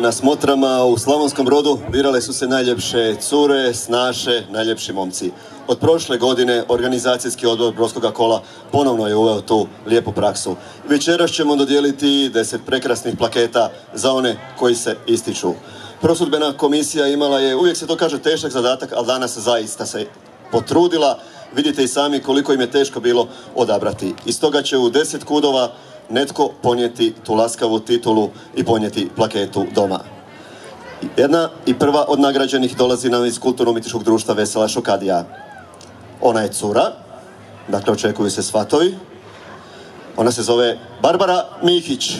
Na smotrama u Slavonskom brodu birale su se najljepše cure, snaše, najljepši momci. Od prošle godine organizacijski odbor Brodskog kola ponovno je uveo tu lijepu praksu. Večeras ćemo dodijeliti deset prekrasnih plaketa za one koji se ističu. Prosudbena komisija imala je, uvijek se to kaže težak zadatak, ali danas zaista se potrudila. Vidite i sami koliko im je teško bilo odabrati. I stoga će u deset kudova netko ponijeti tu laskavu titulu i ponijeti plaketu doma. Jedna i prva od nagrađenih dolazi nam iz kulturno-umjetničkog društva Vesela Šokadija. Ona je cura, dakle očekuju se svatovi. Ona se zove Barbara Mihić.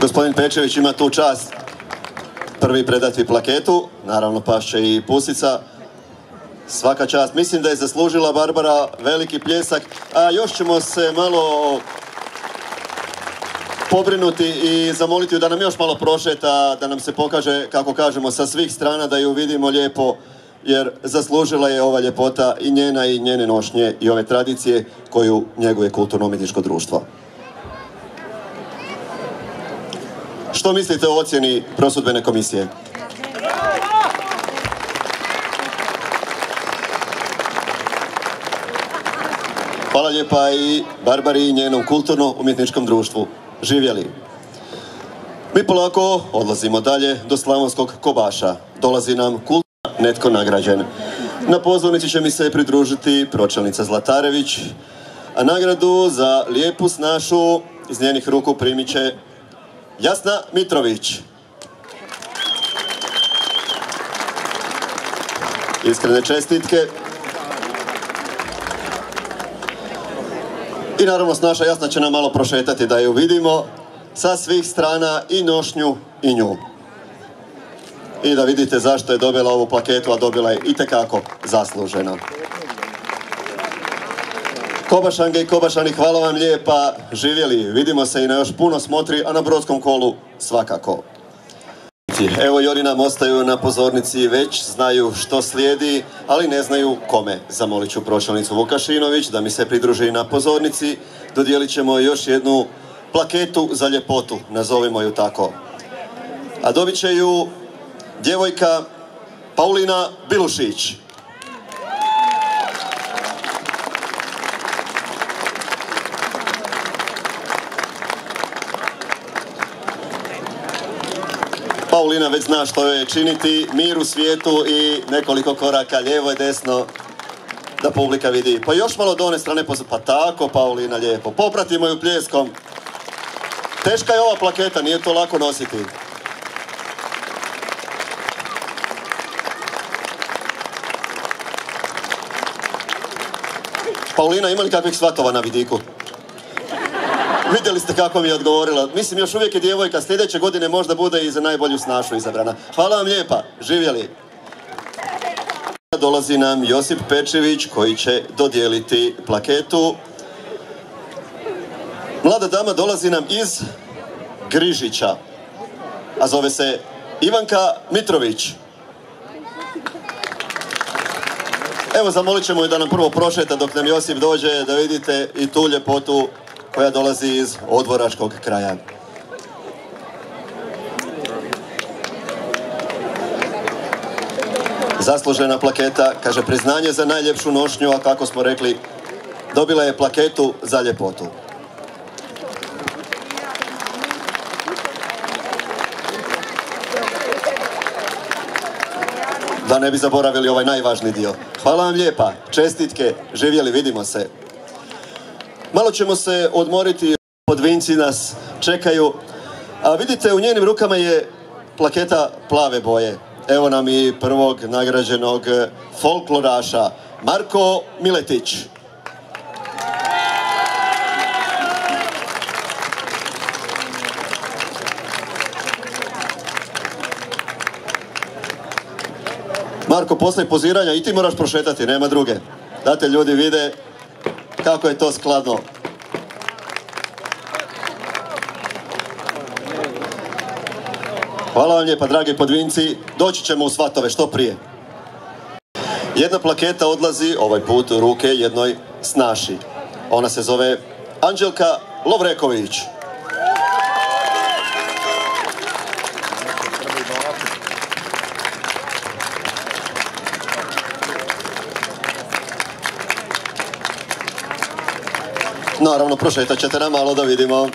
Gospodin Pečević ima tu čast prvi predati plaketu, naravno pašće i pusica. Svaka čast. Mislim da je zaslužila Barbara veliki pljesak, a još ćemo se malo pobrinuti i zamoliti ju da nam još malo prošeta, da nam se pokaže, kako kažemo, sa svih strana, da ju vidimo lijepo, jer zaslužila je ova ljepota i njena i njene nošnje i ove tradicije koju njeguje kulturno-umjetničko društvo. Što mislite o ocjeni prosudbene komisije? Hvala lijepa i Barbari i njenom kulturno-umjetničkom društvu. Živjeli! Mi polako odlazimo dalje do Slavonskog Kobaša. Dolazi nam kulturno netko nagrađen. Na pozornici će mi se pridružiti pročelnica Zlatarević, a nagradu za lijepu snašu iz njenih ruku primit će Jasna Mitrović. Iskrene čestitke. I naravno naša Jasna će nam malo prošetati da ju vidimo sa svih strana i nošnju i nju. I da vidite zašto je dobila ovu plaketu, a dobila je itekako zasluženo. Kobašange i Kobašani, hvala vam lijepa, živjeli, vidimo se i na još puno smotri, a na Brodskom kolu svakako. Evo i nam ostaju na pozornici, već znaju što slijedi, ali ne znaju kome. Zamolit ću pročelnicu Vukašinović da mi se pridruži na pozornici. Dodijelit ćemo još jednu plaketu za ljepotu, nazovimo ju tako. A dobit će ju djevojka Paulina Bilušić. Paulina već zna što je činiti, mir u svijetu i nekoliko koraka lijevo i desno da publika vidi. Pa još malo do one strane, pa tako Paulina lijepo, popratimo ju pljeskom. Teška je ova plaketa, nije to lako nositi. Paulina, ima li kakvih svatova na vidiku? Vidjeli ste kako mi je odgovorila. Mislim, još uvijek je djevojka. Sljedeće godine možda bude i za najbolju snašu izabrana. Hvala vam lijepa. Živjeli. Dolazi nam Josip Pečević koji će dodijeliti plaketu. Mlada dama dolazi nam iz Grižića. A zove se Ivanka Mitrović. Evo zamolit ćemo je da nam prvo prošeta dok nam Josip dođe da vidite i tu ljepotu koja dolazi iz odvoračkog kraja. Zaslužena plaketa, kaže priznanje za najljepšu nošnju, a kako smo rekli, dobila je plaketu za ljepotu. Da ne bi zaboravili ovaj najvažniji dio. Hvala vam lijepa, čestitke, živjeli, vidimo se. Malo ćemo se odmoriti, podvinci nas čekaju. A vidite, u njenim rukama je plaketa plave boje. Evo nam i prvog nagrađenog folkloraša, Marko Miletić. Marko, poslije poziranja i ti moraš prošetati, nema druge. Date ljudi vide kako je to skladno. Hvala vam lijepa, dragi podvinci. Doći ćemo u svatove što prije. Jedna plaketa odlazi ovaj put u ruke jednoj snaši. Ona se zove Anđelka Lovreković. Naravno, prošetat ćete nam malo da vidimo.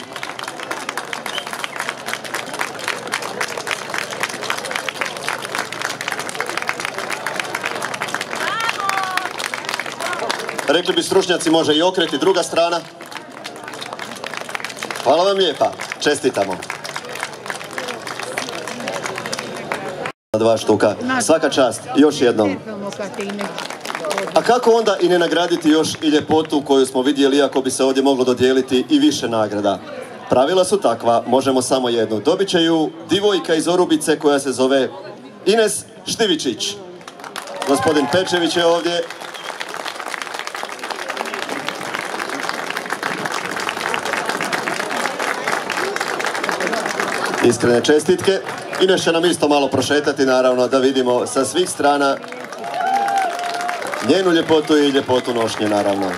Rekli bi stručnjaci može i okreti druga strana. Hvala vam lijepa. Čestitamo. Dva štuka. Svaka čast. Još jednom. A kako onda i ne nagraditi još i ljepotu koju smo vidjeli ako bi se ovdje moglo dodijeliti i više nagrada? Pravila su takva, možemo samo jednu. Dobit će ju divojka iz Orubice koja se zove Ines Štivičić. Gospodin Pečević je ovdje. Iskrene čestitke. Ines će nam isto malo prošetati, naravno, da vidimo sa svih strana njenu ljepotu i ljepotu nošnje, naravno.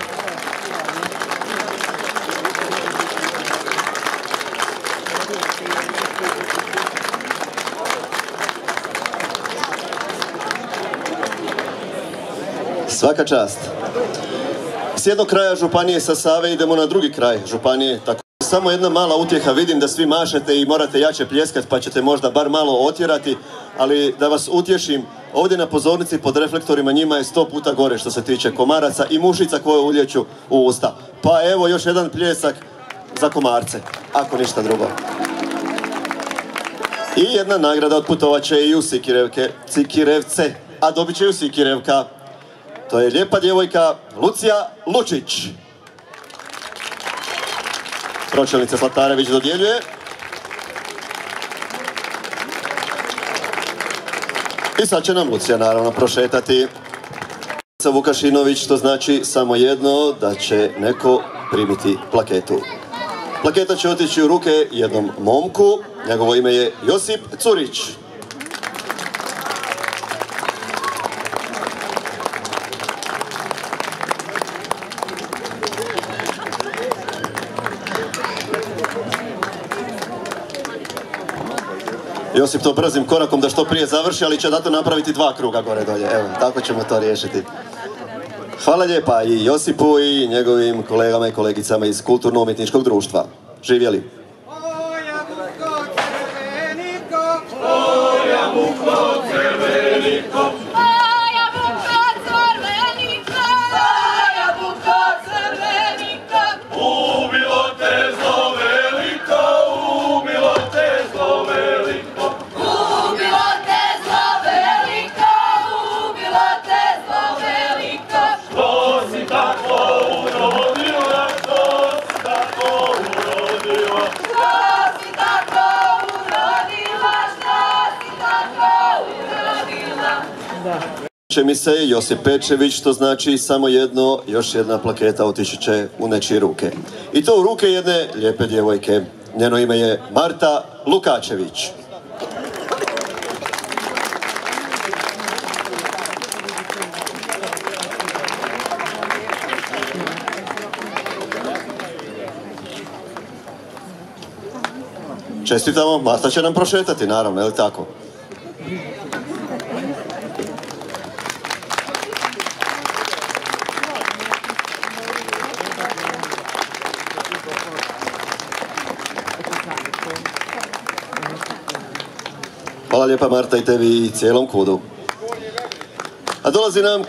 Svaka čast. S jednog kraja županije sa Save idemo na drugi kraj županije. Tako samo jedna mala utjeha, vidim da svi mašete i morate jače pljeskat pa ćete možda bar malo otjerati, ali da vas utješim, ovdje na pozornici pod reflektorima njima je sto puta gore što se tiče komaraca i mušica koje ulječu u usta. Pa evo još jedan pljesak za komarce, ako ništa drugo. I jedna nagrada otputovat će i u Sikirevke, Sikirevce, a dobit će ju Sikirevka. To je lijepa djevojka Lucija Lučić. Pročelnica Slatarević dodjeljuje. I sad će nam Lucija naravno prošetati. Vukašinović, to znači samo jedno, da će neko primiti plaketu. Plaketa će otići u ruke jednom momku, njegovo ime je Josip Curić. Josip to brzim korakom da što prije završi, ali će zato napraviti dva kruga gore dolje. Evo, tako ćemo to riješiti. Hvala lijepa i Josipu i njegovim kolegama i kolegicama iz Kulturno-umjetničkog društva. Živjeli! Će mi se Josip Pečević, to znači samo jedno, još jedna plaketa otići će u nečije ruke. I to u ruke jedne lijepe djevojke. Njeno ime je Marta Lukačević. Čestitamo, Marta će nam prošetati, naravno, je li tako? Hvala lijepa Marta i tebi i cijelom kudu. A dolazi nam